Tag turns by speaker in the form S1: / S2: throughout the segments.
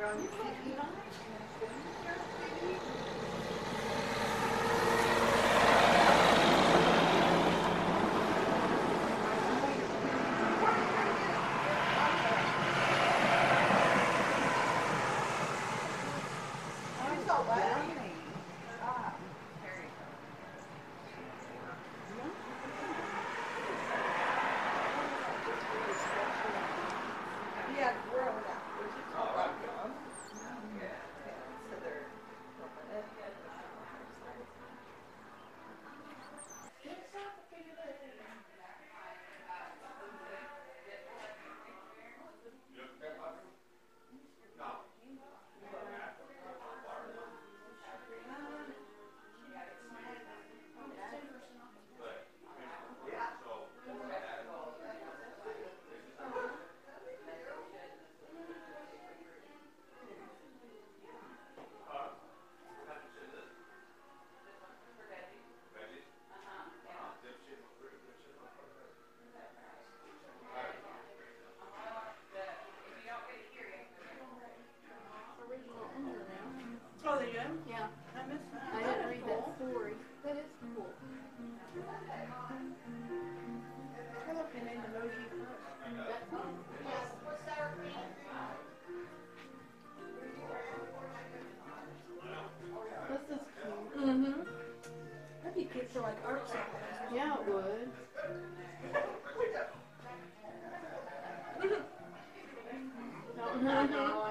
S1: 이런 ticket for like art supplies.
S2: Yeah, it would. no, no.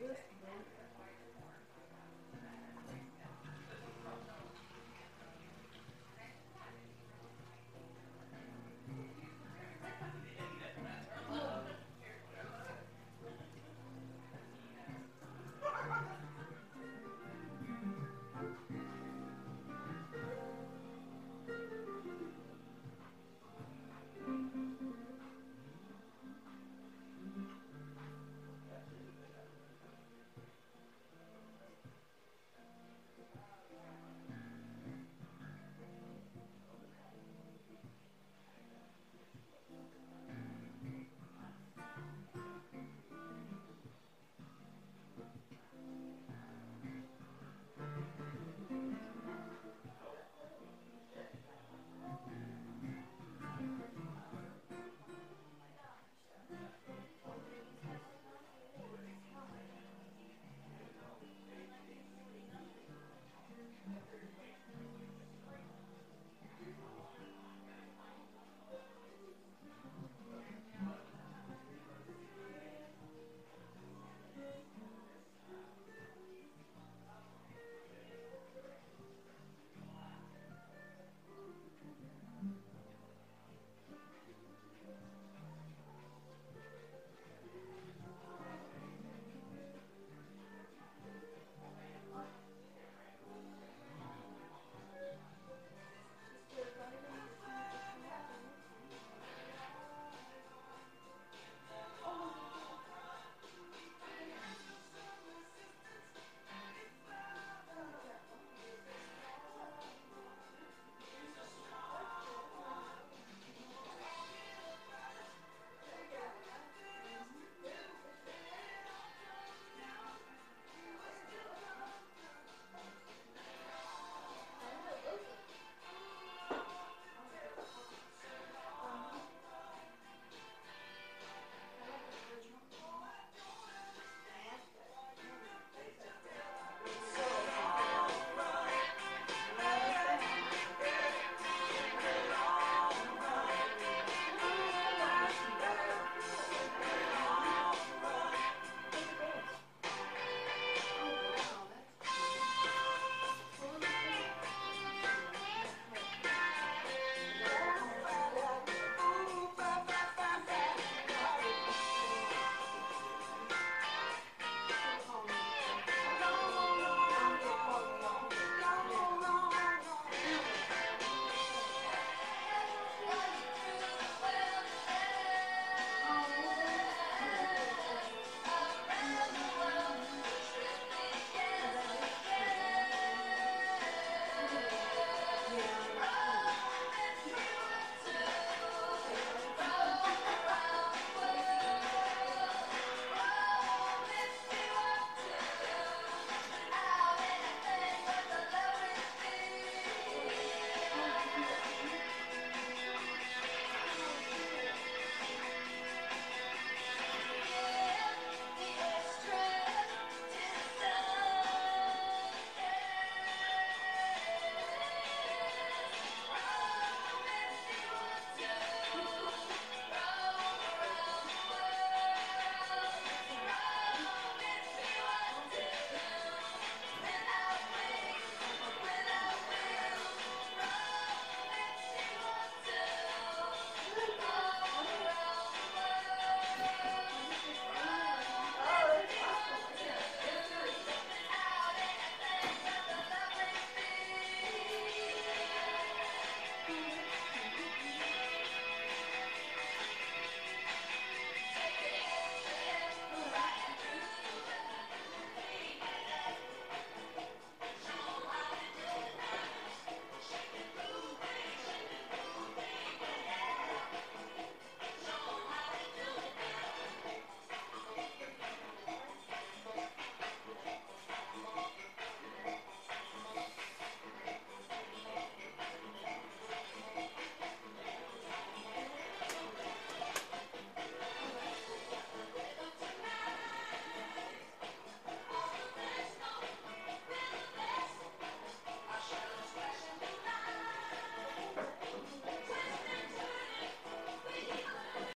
S2: Yes.